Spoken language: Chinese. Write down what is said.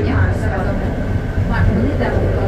你好，帅了，晚上好。